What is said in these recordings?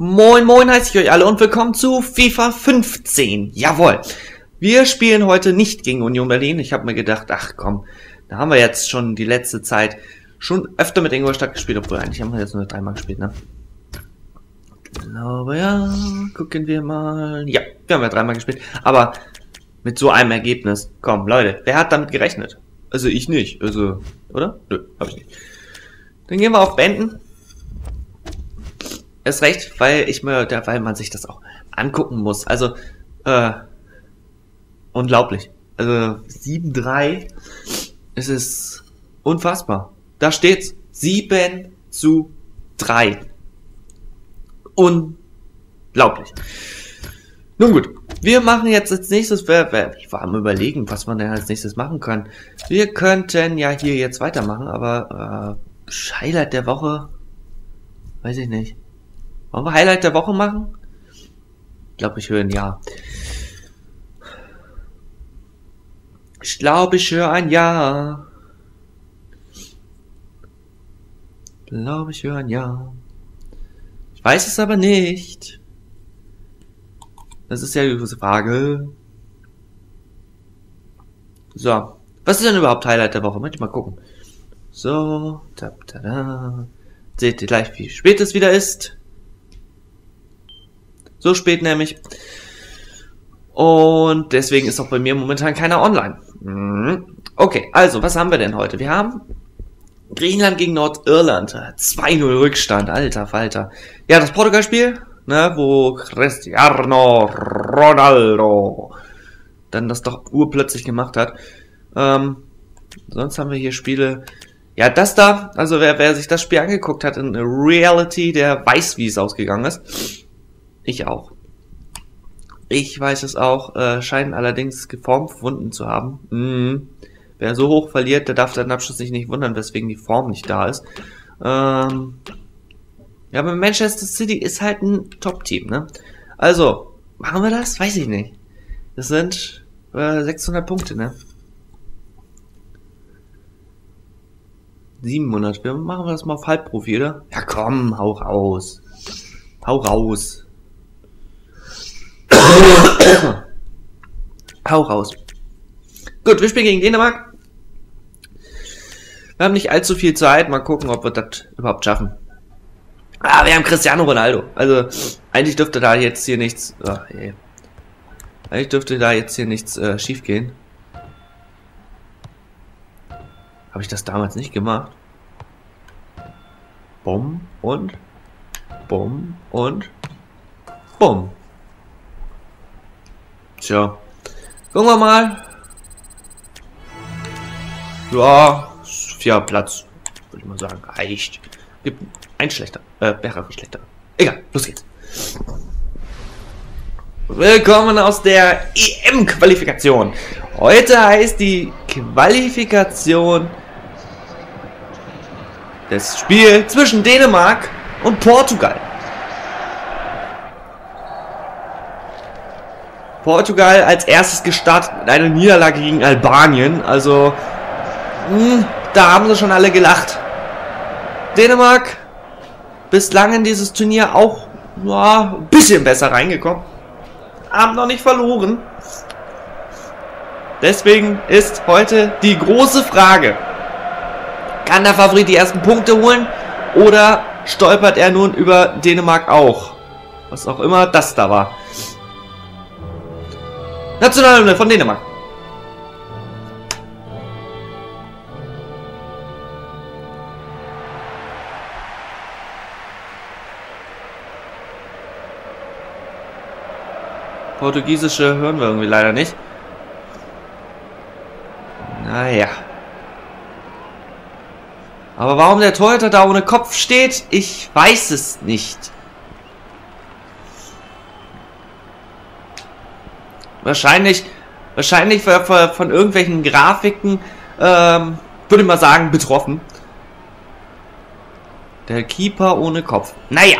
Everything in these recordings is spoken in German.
Moin moin heiße ich euch alle und willkommen zu FIFA 15. Jawohl. Wir spielen heute nicht gegen Union Berlin. Ich habe mir gedacht, ach komm, da haben wir jetzt schon die letzte Zeit schon öfter mit Ingolstadt gespielt, obwohl eigentlich haben wir jetzt nur dreimal gespielt, ne? Glaube ja, gucken wir mal. Ja, wir haben ja dreimal gespielt, aber mit so einem Ergebnis. Komm, Leute, wer hat damit gerechnet? Also ich nicht, also, oder? Nö, hab ich nicht. Dann gehen wir auf Beenden. Ist recht, weil ich mir, weil man sich das auch angucken muss. Also, äh, unglaublich. Also 7-3, es ist unfassbar. Da steht's 7 zu 3. Unglaublich. Nun gut, wir machen jetzt als nächstes, ich war am überlegen, was man denn als nächstes machen kann. Wir könnten ja hier jetzt weitermachen, aber äh, Highlight der Woche, weiß ich nicht. Wollen wir Highlight der Woche machen? Ich glaube, ich höre ein Ja. Ich glaube, ich höre ein Ja. Ich glaube, ich höre ein Ja. Ich weiß es aber nicht. Das ist ja die große Frage. So. Was ist denn überhaupt Highlight der Woche? Möchte ich mal gucken. So. Da, da, da. Seht ihr gleich, wie spät es wieder ist. So spät nämlich. Und deswegen ist auch bei mir momentan keiner online. Mhm. Okay, also, was haben wir denn heute? Wir haben Griechenland gegen Nordirland. 2-0 Rückstand, alter Falter. Ja, das Portugal-Spiel, ne, wo Cristiano Ronaldo dann das doch urplötzlich gemacht hat. Ähm, sonst haben wir hier Spiele. Ja, das da, also wer, wer sich das Spiel angeguckt hat in Reality, der weiß, wie es ausgegangen ist. Ich auch. Ich weiß es auch, äh, scheinen allerdings Formwunden zu haben. Mhm. Wer so hoch verliert, der darf den Abschluss nicht wundern, weswegen die Form nicht da ist. Ähm ja, aber Manchester City ist halt ein Top-Team, ne? Also, machen wir das? Weiß ich nicht. Das sind äh, 600 Punkte, ne? 700. Wir machen das mal auf Halbprofi, oder? Ja, komm, hau raus. Hau raus. Hau raus. Gut, wir spielen gegen Dänemark. Wir haben nicht allzu viel Zeit. Mal gucken, ob wir das überhaupt schaffen. Ah, wir haben Cristiano Ronaldo. Also, eigentlich dürfte da jetzt hier nichts... Oh, hey. Eigentlich dürfte da jetzt hier nichts äh, schief gehen. Habe ich das damals nicht gemacht? Bumm und... Bumm und... Bumm. Tja. Gucken wir mal. Ja, vier Platz. Würde ich mal sagen. Reicht. Gibt ein schlechter. Äh, mehrere schlechter. Egal, los geht's. Willkommen aus der EM-Qualifikation. Heute heißt die Qualifikation des Spiels zwischen Dänemark und Portugal. Portugal als erstes gestartet mit einer Niederlage gegen Albanien. Also, mh, hm, da haben sie schon alle gelacht. Dänemark bislang in dieses Turnier auch ja, ein bisschen besser reingekommen. Haben noch nicht verloren. Deswegen ist heute die große Frage. Kann der Favorit die ersten Punkte holen oder stolpert er nun über Dänemark auch? Was auch immer das da war. Nationalhymne von Dänemark. Portugiesische hören wir irgendwie leider nicht. Naja. Aber warum der Torhüter da ohne Kopf steht, ich weiß es nicht. Wahrscheinlich, wahrscheinlich von irgendwelchen Grafiken, ähm, würde ich mal sagen, betroffen. Der Keeper ohne Kopf. Naja.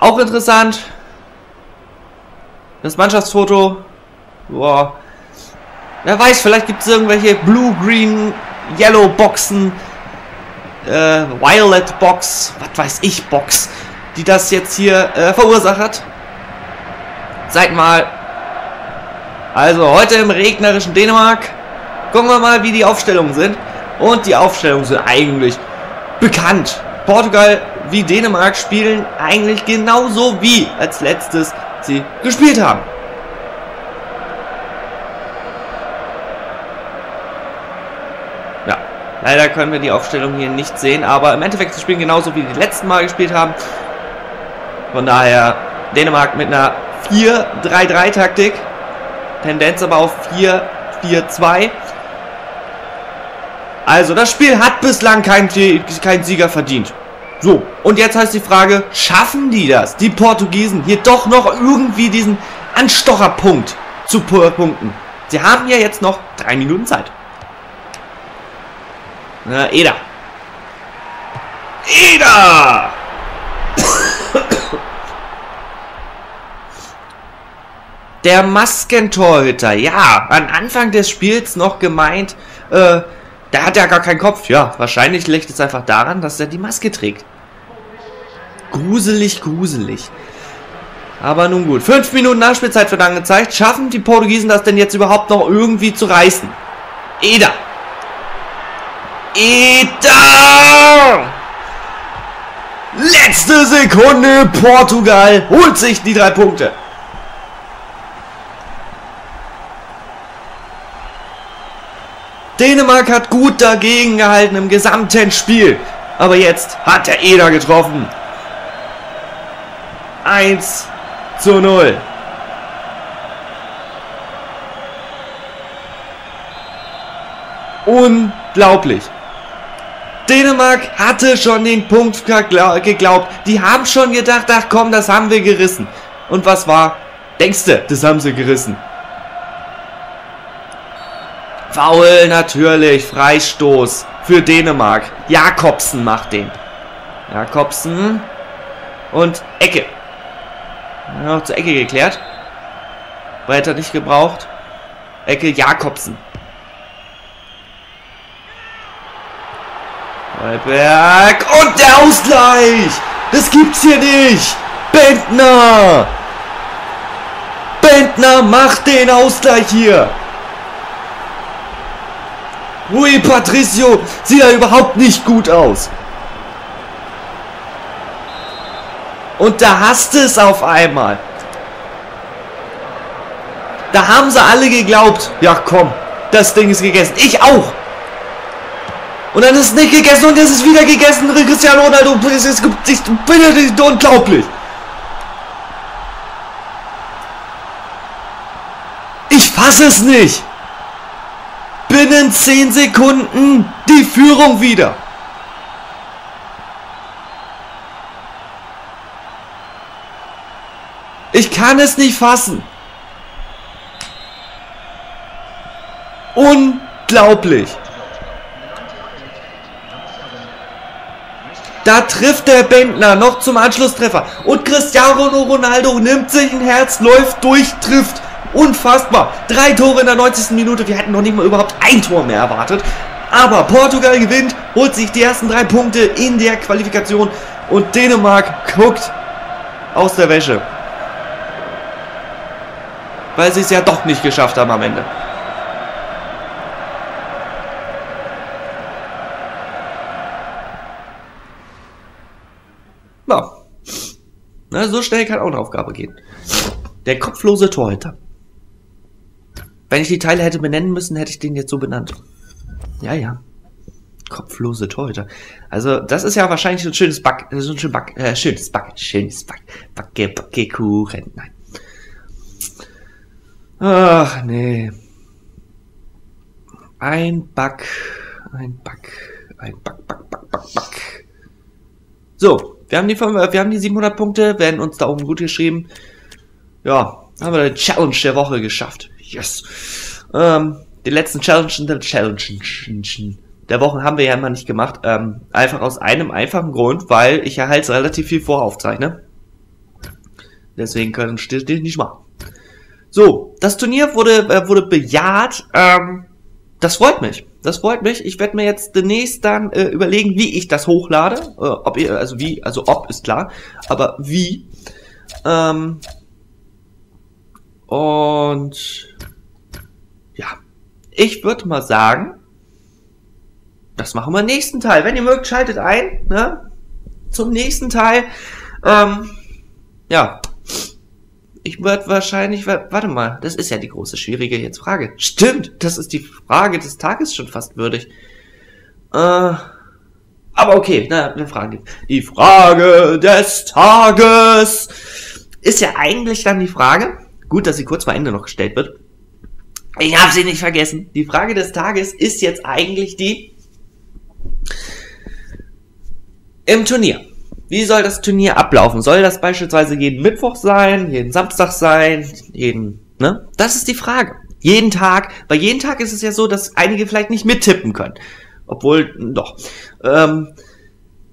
Auch interessant. Das Mannschaftsfoto. Boah. Wer weiß, vielleicht gibt es irgendwelche Blue, Green, Yellow Boxen. Äh, Violet Box. Was weiß ich, Box die das jetzt hier äh, verursacht hat. Seid mal. Also heute im regnerischen Dänemark. Gucken wir mal, wie die Aufstellungen sind. Und die Aufstellungen sind eigentlich bekannt. Portugal wie Dänemark spielen eigentlich genauso wie als letztes sie gespielt haben. Ja, leider können wir die Aufstellung hier nicht sehen, aber im Endeffekt sie spielen genauso wie die letzten Mal gespielt haben. Von daher Dänemark mit einer 4-3-3-Taktik. Tendenz aber auf 4-4-2. Also, das Spiel hat bislang kein, kein Sieger verdient. So, und jetzt heißt die Frage, schaffen die das, die Portugiesen, hier doch noch irgendwie diesen Anstocherpunkt zu punkten? Sie haben ja jetzt noch drei Minuten Zeit. Na, Eda. Eda! Der Maskentorhüter, ja, am Anfang des Spiels noch gemeint, äh, der hat ja gar keinen Kopf. Ja, wahrscheinlich liegt es einfach daran, dass er die Maske trägt. Gruselig, gruselig. Aber nun gut. Fünf Minuten Nachspielzeit wird angezeigt. Schaffen die Portugiesen das denn jetzt überhaupt noch irgendwie zu reißen? Eda. Eda! Letzte Sekunde. Portugal holt sich die drei Punkte. Dänemark hat gut dagegen gehalten im gesamten Spiel. Aber jetzt hat der Eder getroffen. 1 zu 0. Unglaublich. Dänemark hatte schon den Punkt geglaubt. Die haben schon gedacht, ach komm, das haben wir gerissen. Und was war? Denkst du, das haben sie gerissen. Foul natürlich. Freistoß für Dänemark. Jakobsen macht den. Jakobsen. Und Ecke. Noch zur Ecke geklärt. Weiter nicht gebraucht. Ecke Jakobsen. Neuberg. Und der Ausgleich. Das gibt's hier nicht. Bentner. Bentner macht den Ausgleich hier. Rui Patricio sieht ja überhaupt nicht gut aus. Und da hast es auf einmal. Da haben sie alle geglaubt, ja komm, das Ding ist gegessen. Ich auch. Und dann ist es nicht gegessen und es ist wieder gegessen. Cristiano Ronaldo, es ist unglaublich. Ich fasse es nicht binnen 10 Sekunden die Führung wieder. Ich kann es nicht fassen. Unglaublich. Da trifft der Bentner noch zum Anschlusstreffer. Und Cristiano Ronaldo nimmt sich ein Herz, läuft durch, trifft. Unfassbar. Drei Tore in der 90. Minute. Wir hätten noch nicht mal überhaupt ein Tor mehr erwartet. Aber Portugal gewinnt, holt sich die ersten drei Punkte in der Qualifikation. Und Dänemark guckt aus der Wäsche. Weil sie es ja doch nicht geschafft haben am Ende. Na. So schnell kann auch eine Aufgabe gehen. Der kopflose Torhüter. Wenn ich die Teile hätte benennen müssen, hätte ich den jetzt so benannt. Ja, ja. Kopflose Torhüter. Also, das ist ja wahrscheinlich ein schönes Back, so ein schönes Back, äh, schönes Back, schönes Back, Backe, Backe, Kuchen. Nein. Ach, nee. Ein Back, ein Back, ein Back, Back, Back, Back, Back. So, wir haben die, wir haben die 700 Punkte, werden uns da oben gut geschrieben. Ja, haben wir die Challenge der Woche geschafft. Yes. Ähm, die letzten Challenge der Challenge der Wochen haben wir ja immer nicht gemacht. Ähm, einfach aus einem einfachen Grund, weil ich ja halt relativ viel voraufzeichne. Deswegen können wir nicht machen. So, das Turnier wurde, äh, wurde bejaht. Ähm, Das freut mich. Das freut mich. Ich werde mir jetzt demnächst dann äh, überlegen, wie ich das hochlade. Äh, ob ihr, also wie, also ob ist klar, aber wie. Ähm, und ja, ich würde mal sagen, das machen wir im nächsten Teil. Wenn ihr mögt, schaltet ein, ne? Zum nächsten Teil. Ähm, ja. Ich würde wahrscheinlich, warte mal, das ist ja die große schwierige jetzt Frage. Stimmt, das ist die Frage des Tages schon fast würdig. Äh, aber okay, na, wir fragen die. Die Frage des Tages ist ja eigentlich dann die Frage, gut, dass sie kurz vor Ende noch gestellt wird. Ich habe sie nicht vergessen. Die Frage des Tages ist jetzt eigentlich die, im Turnier. Wie soll das Turnier ablaufen? Soll das beispielsweise jeden Mittwoch sein, jeden Samstag sein, jeden, ne? Das ist die Frage. Jeden Tag. Bei jeden Tag ist es ja so, dass einige vielleicht nicht mittippen können. Obwohl, doch. Ähm,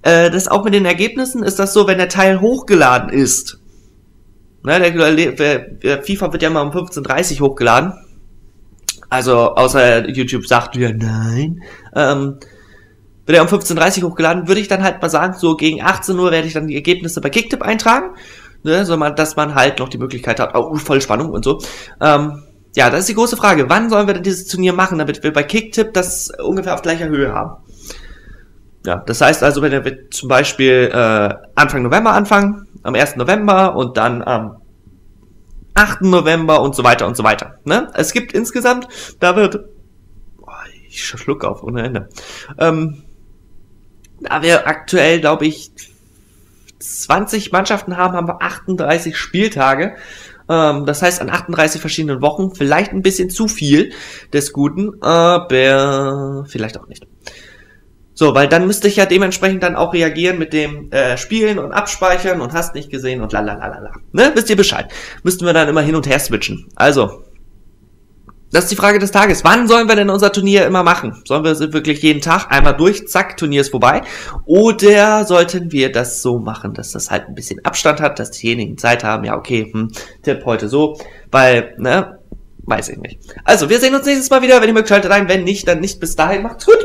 äh, das auch mit den Ergebnissen ist das so, wenn der Teil hochgeladen ist. Ne, der, der, der FIFA wird ja mal um 15.30 Uhr hochgeladen. Also, außer YouTube sagt ja nein. Ähm, wird er um 15.30 Uhr hochgeladen, würde ich dann halt mal sagen, so gegen 18 Uhr werde ich dann die Ergebnisse bei Kicktip eintragen, ne, so man, dass man halt noch die Möglichkeit hat, oh, voll Spannung und so. Ähm, ja, das ist die große Frage. Wann sollen wir denn dieses Turnier machen, damit wir bei Kicktip das ungefähr auf gleicher Höhe haben? Ja, das heißt also, wenn wir zum Beispiel äh, Anfang November anfangen, am 1. November und dann am 8. November und so weiter und so weiter. Ne? Es gibt insgesamt, da wird, oh, ich schluck auf ohne Ende, ähm, da wir aktuell, glaube ich, 20 Mannschaften haben, haben wir 38 Spieltage. Ähm, das heißt, an 38 verschiedenen Wochen vielleicht ein bisschen zu viel des Guten, aber vielleicht auch nicht. So, weil dann müsste ich ja dementsprechend dann auch reagieren mit dem äh, Spielen und Abspeichern und hast nicht gesehen und lalalala. Ne? Wisst ihr Bescheid? Müssten wir dann immer hin und her switchen. Also, das ist die Frage des Tages. Wann sollen wir denn unser Turnier immer machen? Sollen wir es wirklich jeden Tag einmal durch, zack, Turnier ist vorbei? Oder sollten wir das so machen, dass das halt ein bisschen Abstand hat, dass diejenigen Zeit haben, ja, okay, hm, Tipp heute so, weil, ne, weiß ich nicht. Also, wir sehen uns nächstes Mal wieder, wenn ihr mögt, schaltet ein, wenn nicht, dann nicht bis dahin, macht's gut.